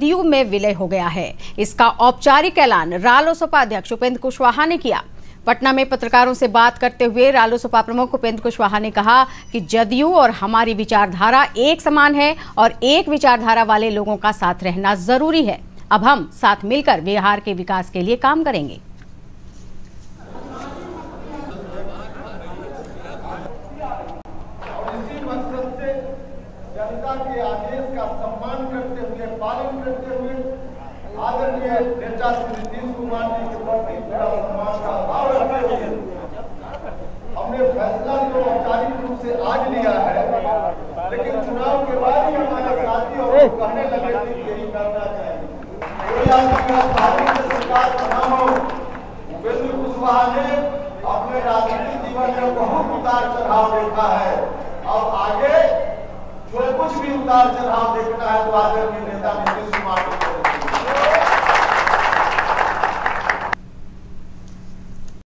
जदयू में विलय हो गया है। इसका औपचारिक ऐलान रालोसपा अध्यक्ष उपेंद्र कुशवाहा ने किया। पटना में पत्रकारों से बात करते हुए रालोसपा प्रमुख उपेंद्र कुशवाहा ने कहा कि जदयू और हमारी विचारधारा एक समान है और एक विचारधारा वाले लोगों का साथ रहना ज़रूरी है। अब हम साथ मिलकर बिहार के विकास के लिए काम करेंगे। जनता के आदेश का सम्मान करते पालन करते हुए आदरणीय नेता श्री नीतीश कुमार जी के प्रति पूरा सम्मान का भाव रखते हुए हमने फैसला जो औपचारिक रूप से आज लिया है, लेकिन चुनाव के बाद ही हमारे साथी और कहने लगे थे यही करना चाहिए। कोई का सरकार बना हो उपेंद्र कुशवाहा ने अपने राजनीतिक जीवन में बहुत उतार चढ़ाव देखा है। अब उतार चढ़ाव देखना है तो आदरणीय नेता कुमार